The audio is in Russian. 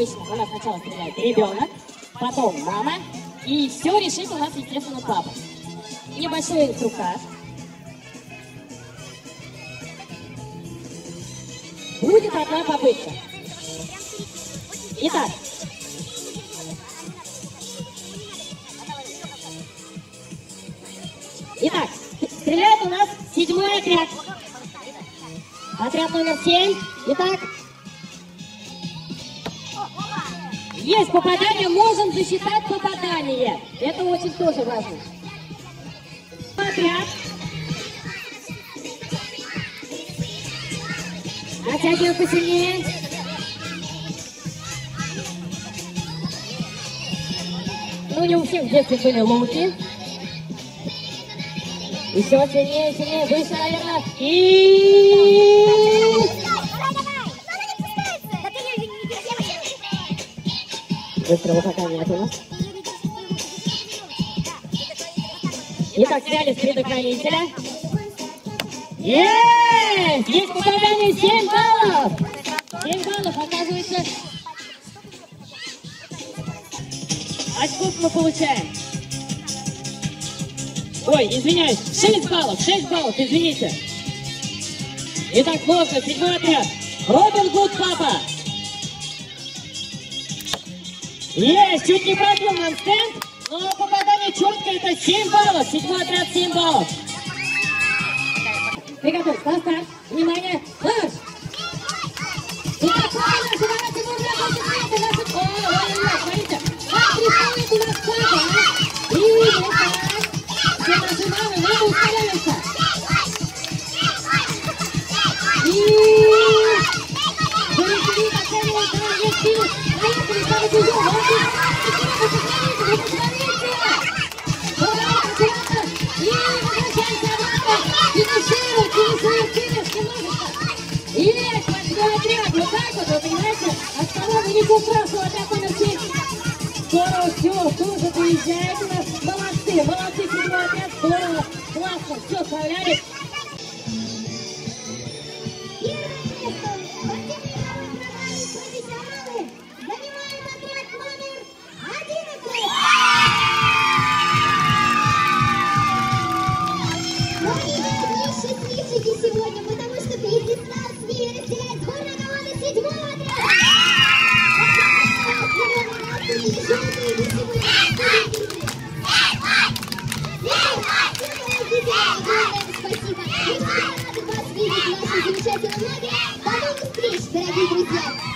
Обычно у нас сначала стреляет ребенок, потом мама, и все решит у нас, естественно, папа. Небольшой инструктаж. Будет одна попытка. Итак. Итак, стреляет у нас седьмой отряд. Отряд номер семь. Итак. Есть попадание, можем засчитать попадание. Это очень тоже важно. Отряд. Натягиваем посильнее. Ну, не у всех в детстве были луки. Еще сильнее, сильнее, выше, наверное. И... Быстрого пока нет у нас. Итак, сняли с предохранителя. Есть! Есть попадание 7 баллов! 7 баллов, оказывается. Сколько мы получаем? Ой, извиняюсь, 6 баллов, 6 баллов, извините. Итак, можно, седьмой отряд. Робин Гуд, папа. Есть, чуть не пробил нам стенд, но попадание четко, это 7 баллов, седьмой отряд 7 баллов. Приготовься, старт. Внимание, марш! Итак, папа, наши ворота нужно концентрироваться, наши... Ой, ой, ой, смотрите, От второго не спрашивал, отряд номер семь. Здорово, все, тоже приезжает у нас. 什么东西？